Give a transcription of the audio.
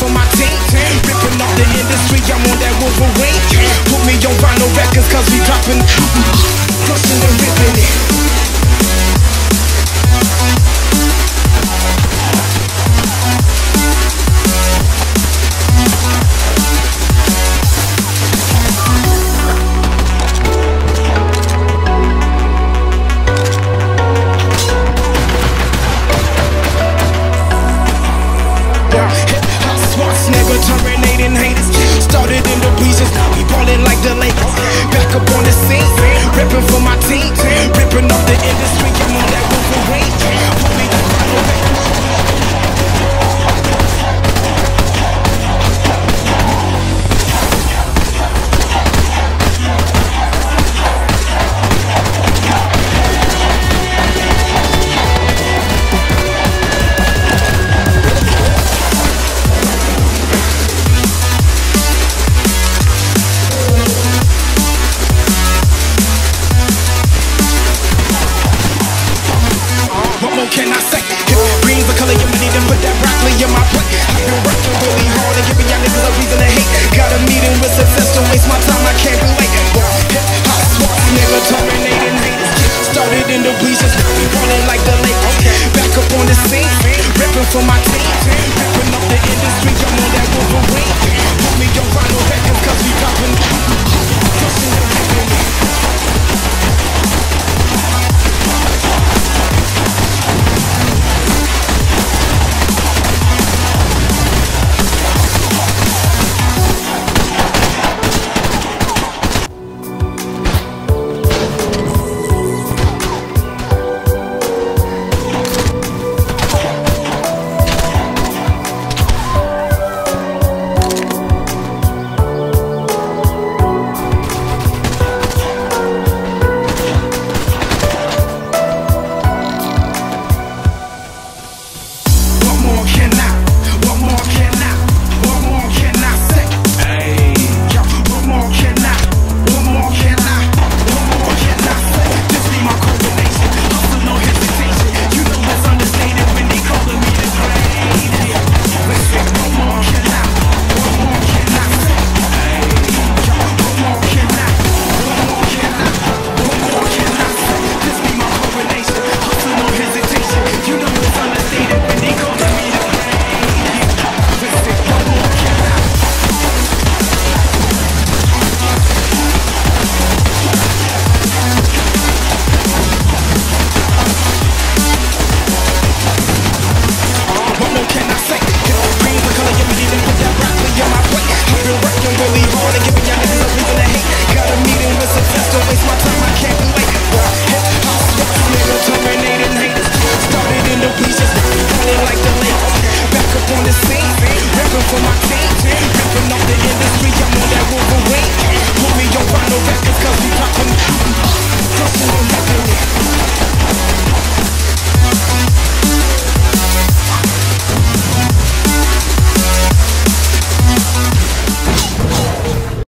for my team. Ripping up the industry, I'm on that Wolverine. Put me on vinyl records, cause we dropping. back up on the scene. niggas a reason to hate. Got a meeting with success, don't waste my time, I can't be late. Hot spot, nigga terminating haters. Started in the bleachers, now we running like the Lakers Back up on the scene, ripping for my